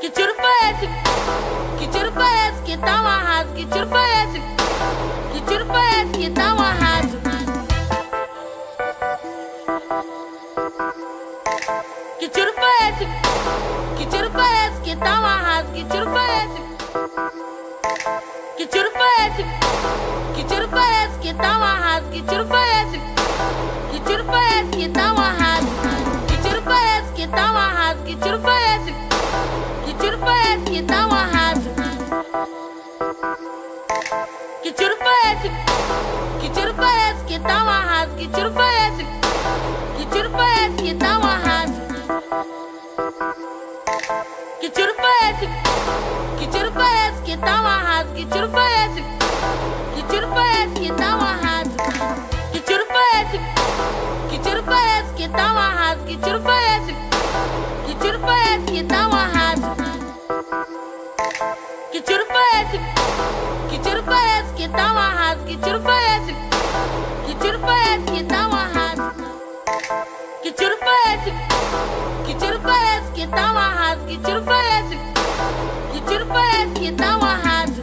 Que tiro foi esse? Que tiro foi esse que tá um arraso? Que tiro foi esse? Que tiro foi esse que tá um arraso? Que tiro foi esse? Que tiro foi esse que tá um arraso? Que tiro foi esse? Que tiro foi esse? Que tiro foi esse que tá um arraso? Que tiro foi esse? Que tá um arraso? Que tiro foi esse? Que tiro foi esse que tá um arraso? Que tiro foi esse? Que tiro foi esse que tá um arraso? Que tiro foi esse? Que tiro foi esse que tá um arraso? Que tiro foi esse? Que tiro foi esse que tá um arraso? Que tiro foi esse? Que tiro foi esse que tá um arraso? Que tiro foi esse? Que tiro foi esse que tá um? Que tiro foi esse? Que tiro foi esse que tá um arraso? Que tiro foi esse? Que tiro foi esse que tá um arraso? Que tiro foi esse? Que tiro foi esse que tá um arraso? Que tiro foi esse? Que tiro foi esse que tá um arraso?